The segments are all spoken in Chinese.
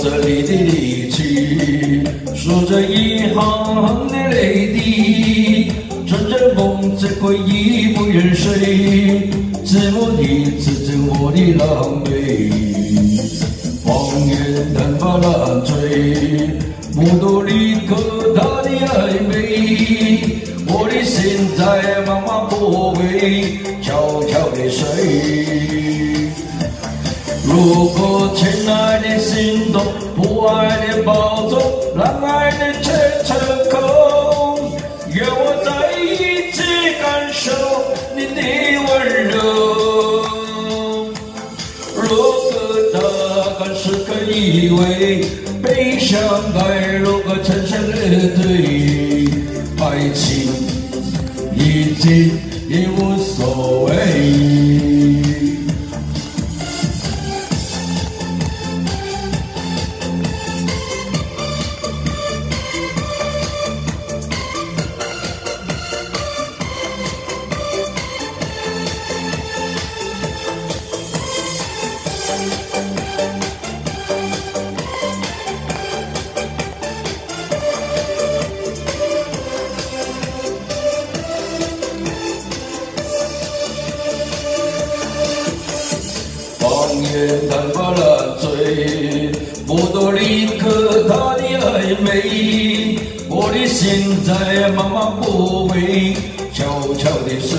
着你的力气，数着一行行的泪滴，趁着梦在回忆不愿睡，寂寞的滋增我的狼狈，放眼淡发难追，目睹你和他的暧昧，我的心在茫茫波尾悄悄地睡。如果亲爱的心动，不爱的保重，让爱的却成空，愿我再一次感受你的温柔。如果他敢时刻以为悲伤该如何产生了对，爱情已经已无所谓。放眼淡发难追，目睹你和他的暧昧，我的心在茫茫波尾悄悄地睡。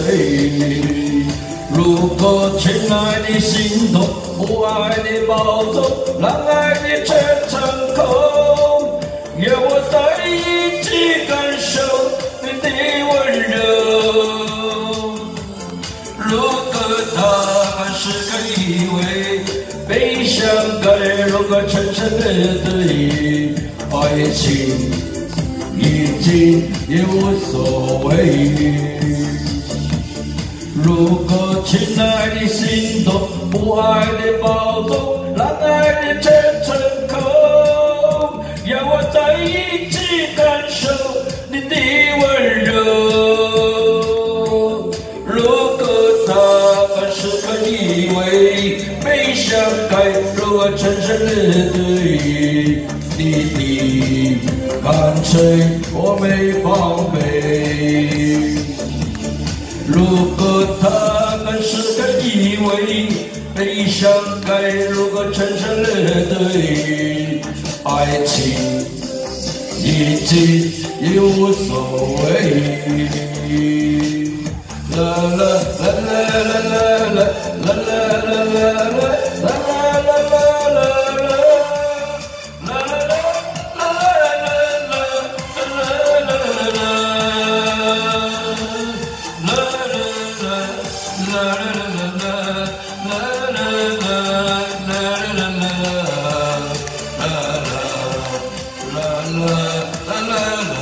如果亲爱的心痛，不爱的抱走，让爱的却成空，愿我在一起感受你的温柔。如果他还是个依偎想该如何全身的自，爱情已经也无所谓。如果亲爱的心动，不爱的保重，让爱的真诚空，让我再一次感受你的温柔。如果他们是可以为。你想该如何全身列队？你的干脆我没防备。如果他们是个敌伪，你想该如何全身列队？爱情已经已无所谓。啦啦啦啦啦啦。la la